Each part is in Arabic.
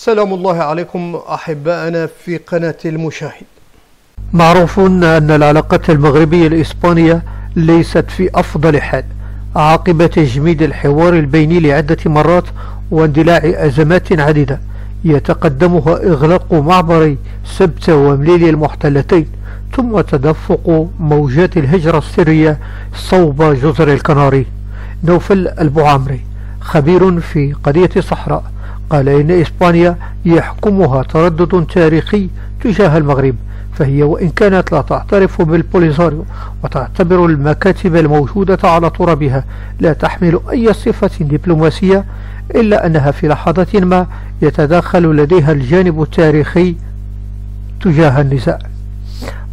سلام الله عليكم أحبائنا في قناة المشاهد. معروف أن العلاقات المغربية الإسبانية ليست في أفضل حال عقب تجميد الحوار البيني لعدة مرات واندلاع أزمات عديدة يتقدمها إغلاق معبر سبتة ومليلي المحتلتين ثم تدفق موجات الهجرة السرية صوب جزر الكناري. نوفل البعامري خبير في قضية الصحراء قال إن إسبانيا يحكمها تردد تاريخي تجاه المغرب فهي وإن كانت لا تعترف بالبوليزاريو وتعتبر المكاتب الموجودة على ترابها لا تحمل أي صفة دبلوماسية إلا أنها في لحظة ما يتداخل لديها الجانب التاريخي تجاه النزاع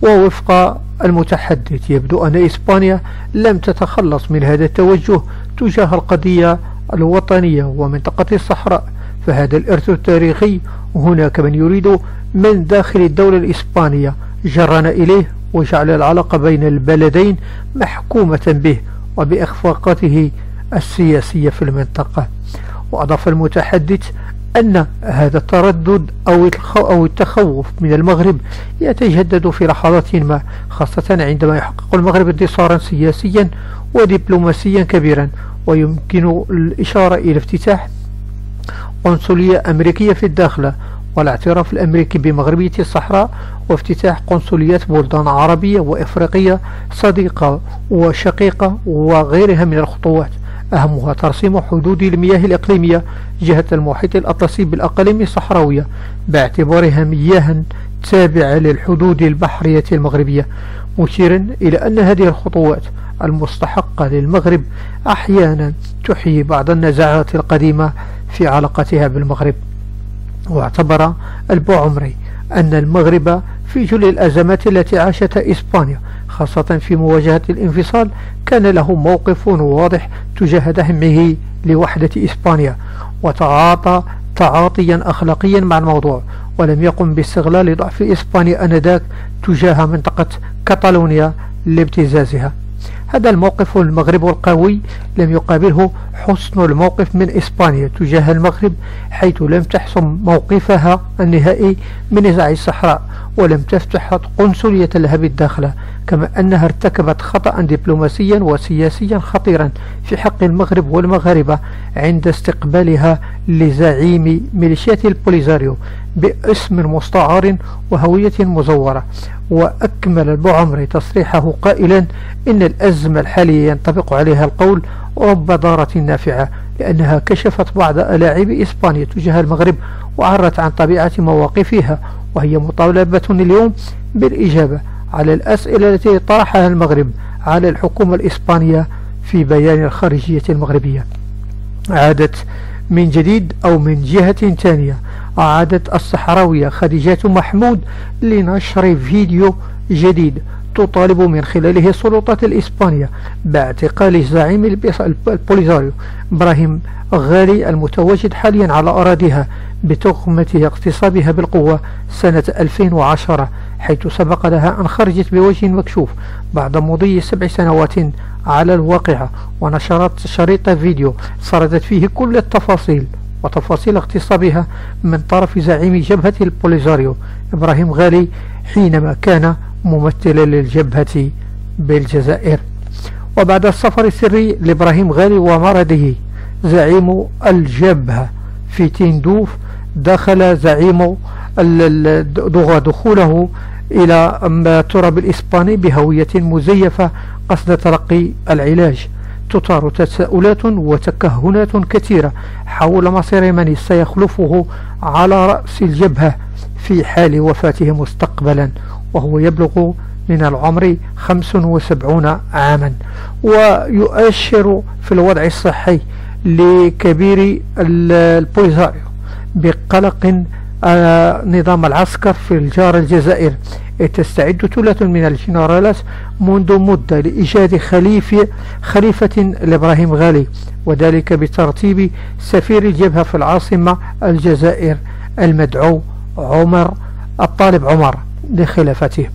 ووفق المتحدث يبدو أن إسبانيا لم تتخلص من هذا التوجه تجاه القضية الوطنية ومنطقة الصحراء فهذا الإرث التاريخي هناك من يريد من داخل الدولة الإسبانية جرنا إليه وجعل العلاقة بين البلدين محكومة به وبإخفاقاته السياسية في المنطقة. وأضاف المتحدث أن هذا التردد أو التخوف من المغرب يتجدد في لحظات ما خاصة عندما يحقق المغرب انتصارا سياسيا ودبلوماسيا كبيرا ويمكن الإشارة إلى افتتاح قنصلية أمريكية في الداخلة والاعتراف الأمريكي بمغربية الصحراء وافتتاح قنصليات بلدان عربية وإفريقية صديقة وشقيقة وغيرها من الخطوات. أهمها ترسيم حدود المياه الإقليمية جهة المحيط الأطلسي بالأقاليم الصحراوية باعتبارها مياه تابعة للحدود البحرية المغربية مشيرا إلى أن هذه الخطوات المستحقة للمغرب أحيانا تحيي بعض النزاعات القديمة في علاقتها بالمغرب واعتبر البوعمري أن المغرب في جل الأزمات التي عاشتها إسبانيا خاصة في مواجهة الانفصال كان له موقف واضح تجاه دعمه لوحدة إسبانيا وتعاطى تعاطيا أخلاقيا مع الموضوع ولم يقم باستغلال ضعف إسبانيا أنذاك تجاه منطقة كاتالونيا لابتزازها. هذا الموقف المغرب القوي لم يقابله حسن الموقف من إسبانيا تجاه المغرب حيث لم تحسم موقفها النهائي من نزاع الصحراء ولم تفتح قنصلية لها بالداخلة كما أنها ارتكبت خطأ دبلوماسيا وسياسيا خطيرا في حق المغرب والمغاربة عند استقبالها لزعيم ميليشيات البوليزاريو باسم مستعار وهوية مزورة. وأكمل البعمري تصريحه قائلا إن الأزمة الحالية ينطبق عليها القول رب ضارة نافعة لأنها كشفت بعض ألاعب إسبانيا تجاه المغرب وعرت عن طبيعة مواقفها وهي مطالبة اليوم بالإجابة على الأسئلة التي طرحها المغرب على الحكومة الإسبانية في بيان الخارجية المغربية. عادت من جديد أو من جهة ثانية أعادت الصحراوية خديجة محمود لنشر فيديو جديد تطالب من خلاله السلطات الإسبانية باعتقال زعيم البوليزاريو إبراهيم غالي المتواجد حاليا على أراضيها بتهمة اغتصابها بالقوة سنة 2010 حيث سبق لها أن خرجت بوجه مكشوف بعد مضي سبع سنوات على الواقعة ونشرت شريط فيديو سردت فيه كل التفاصيل وتفاصيل اغتصابها من طرف زعيم جبهة البوليزاريو إبراهيم غالي حينما كان ممثلا للجبهة بالجزائر. وبعد السفر السري لإبراهيم غالي ومرضه زعيم الجبهة في تندوف دخل زعيم دخوله إلى التراب الإسباني بهوية مزيفة قصد تلقي العلاج. تثار تساؤلات وتكهنات كثيرة حول مصير من سيخلفه على رأس الجبهة في حال وفاته مستقبلا. وهو يبلغ من العمر 75 عاما ويؤشر في الوضع الصحي لكبير البوليزاريو بقلق آه، نظام العسكر في الجار الجزائر. تستعد ثلة من الجنرالات منذ مدة لإيجاد خليفة, خليفة لإبراهيم غالي وذلك بترتيب سفير الجبهة في العاصمة الجزائر المدعو عمر الطالب عمر. لخلافته.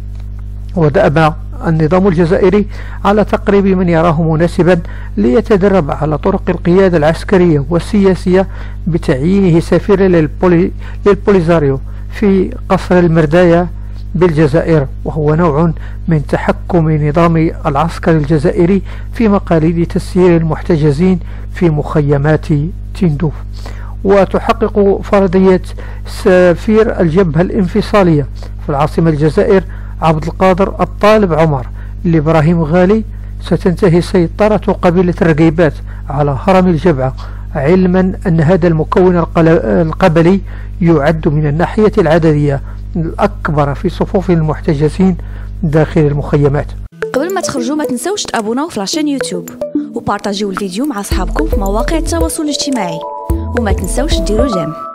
ودأب النظام الجزائري على تقريب من يراه مناسبا ليتدرب على طرق القيادة العسكرية والسياسية بتعيينه سفيرا للبولي للبوليزاريو في قصر المرداية بالجزائر وهو نوع من تحكم نظام العسكر الجزائري في مقاليد تسيير المحتجزين في مخيمات تندوف. وتحقق فرضية سفير الجبهة الانفصالية في العاصمة الجزائر عبد القادر الطالب عمر لإبراهيم غالي ستنتهي سيطرة قبيلة الرقيبات على هرم الجبعة علما أن هذا المكون القبلي يعد من الناحية العددية الأكبر في صفوف المحتجزين داخل المخيمات. قبل ما تخرجوا ما تنسوش تابوناو في la chaîne يوتيوب وبارطاجيو الفيديو مع أصحابكم في مواقع التواصل الاجتماعي وما تنسوش ديروا j'aime.